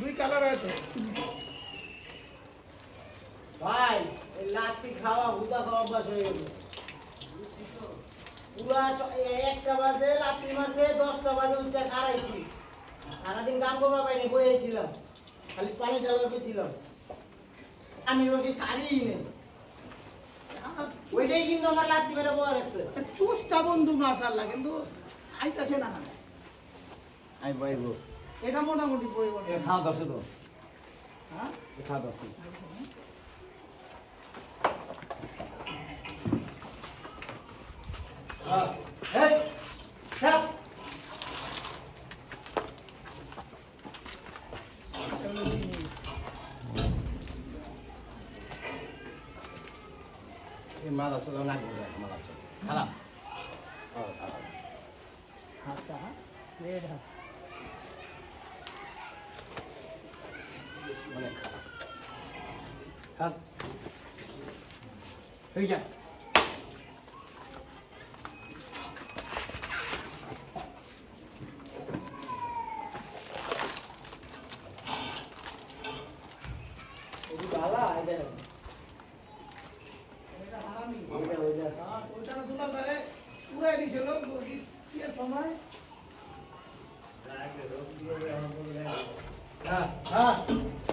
দুই কালার আছে ভাই একটা বাজে লাত্তি মাসে দশটা বাজে উঠে খারাইছি সারাদিন কাম করবার পাইনি বইয়েছিলাম খালি পানি ডালার পেয়েছিলাম আমি রসি সারিই নেই। ওইটাই কিন্তু আমার লাত্তি মেরে বয়া রাখছে। চুষটা বন্ধু মাশাল্লাহ কিন্তু আইতাছে না। আমি পাইবো এটা মোটামুটি এ খাওয়া দশে তো? হ্যাঁ? খাওয়া দশে এই, এই মাছ আছে লাগবে মাছ আছে খারাপ ও খারাপ হাসা রেড হাস অনেক খারাপ খারাপ হয়ে যা এই বালা, এই দেখেন। additional is here for my. हाँ हाँ